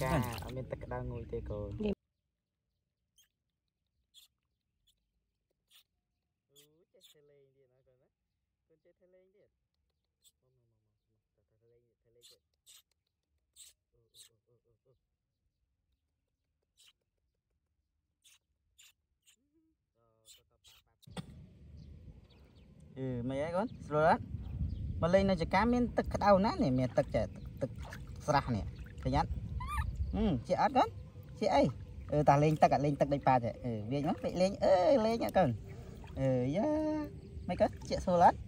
ចាអត់មានទឹកក្តៅងូតទេកូនអឺមិនអីកូនស្រួលអត់មកលេងនៅចកាមានទឹកក្តៅណាស់នេះមានទឹកចេះទឹកស្រះនេះប្រយ័ត្ន ជាអត់កូនជាអីអឺតាលេងទឹកអត់លេងទឹកដូចប៉ាទេអឺវាញមកពេកលេងអឺលេងអត់កូនអឺយ៉ាមិនកូនជាស្រួលអត់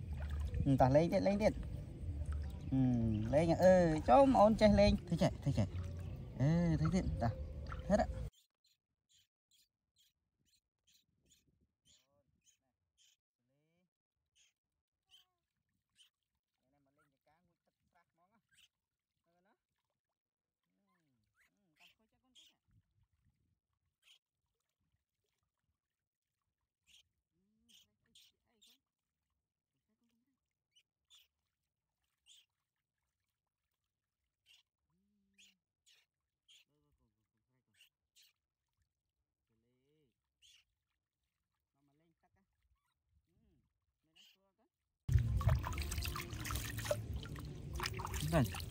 តាលេងទៀតលេងទៀតហឹមលេងអឺចូលអូនចេះលេងធ្វើចេះធ្វើចេះអឺធ្វើទៀតតាហេតុ Listen.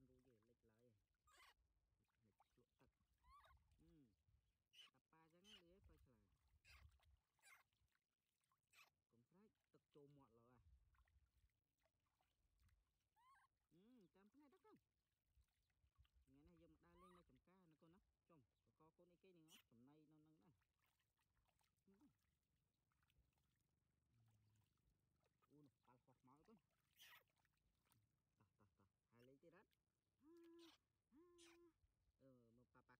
ល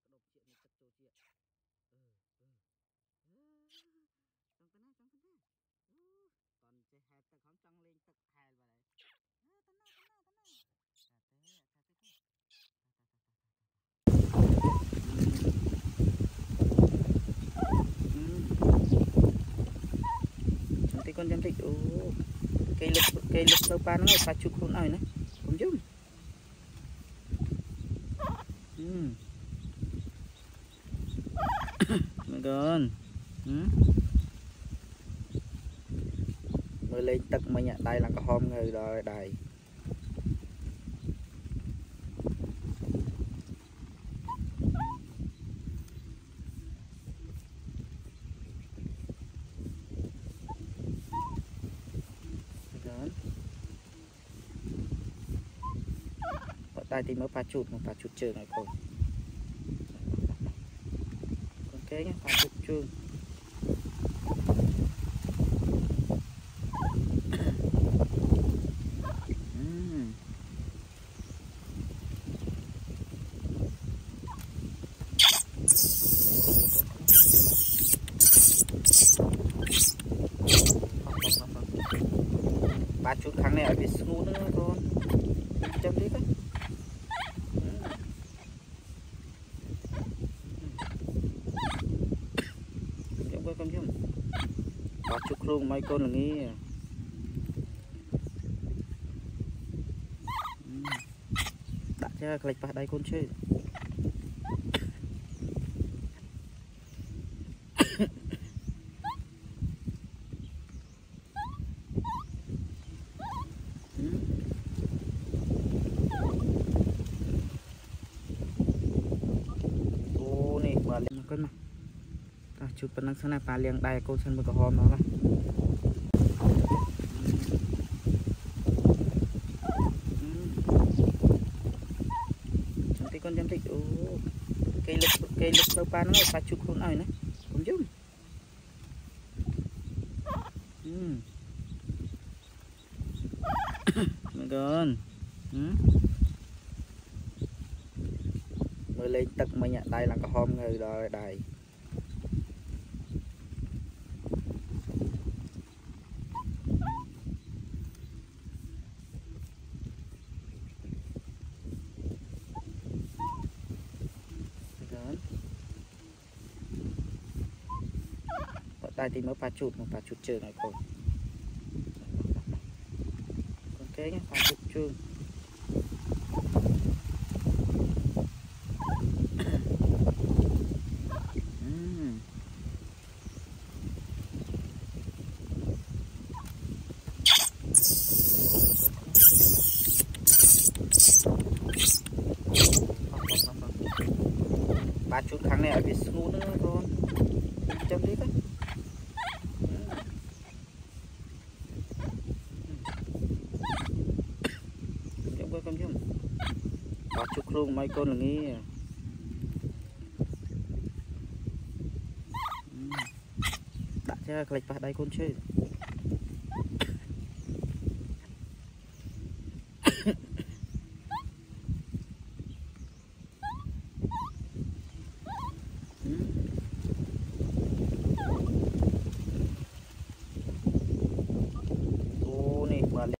ប៉ាប៉ាក្តុបជានេះទឹកចូលជាអឺអឺអឺចង់ទៅណាចង់ទៅណាអូតន់ចេះហែលទឹកហំចង់លេងទឹកហែលបាត់ហើយអើទៅណាទៅណាទៅណាតាទេតាទេតិចកូនចាំតិចអូគេលឹកគេលឹកទៅប៉ាហ្នឹងឲ្យប៉ាជុកខ្លួនឲ្យណាកុំយំហឹ con ừ. mới lên tật mình ạ đây là cái hôm người rồi đây. Tay thì mới phá chụt một phá chụt chờ này thôi kế nhé tại cục trường. Ba chú thằng này ở bên school nữa con chăm tí đấy បាទជូតគ្រូមិយកូនល្ងាដាក់ចាខ្លេចប៉ះដៃកូនឈើបាទលាងកូនម កតោះជួបប៉ុណ្ណឹងសិនណាប៉ាលាងដៃកូនសិនមើលក្រហមមកណាចាំតិចកូនចាំតិចអូគេលឹកគេលឹកទៅប៉ាហ្នឹងប៉ាជួបខ្លួនឲ្យណាកុំយំអឺមើលកូនហឹមមើលលេងទឹកមិញដៃឡើងក្រហមងើដល់ដៃ តែទីមើលប៉ាជូតប៉ាជូតជើងឲ្យកូនកូនគេងប៉ាជូតជើងបាទជូតខាងនេះឲ្យវាស្ងួតហ្នឹងកូន ជុកគ្រូមួយកូនល្ងីដាក់ចាក្លេចប៉ះដៃកូនឈឺ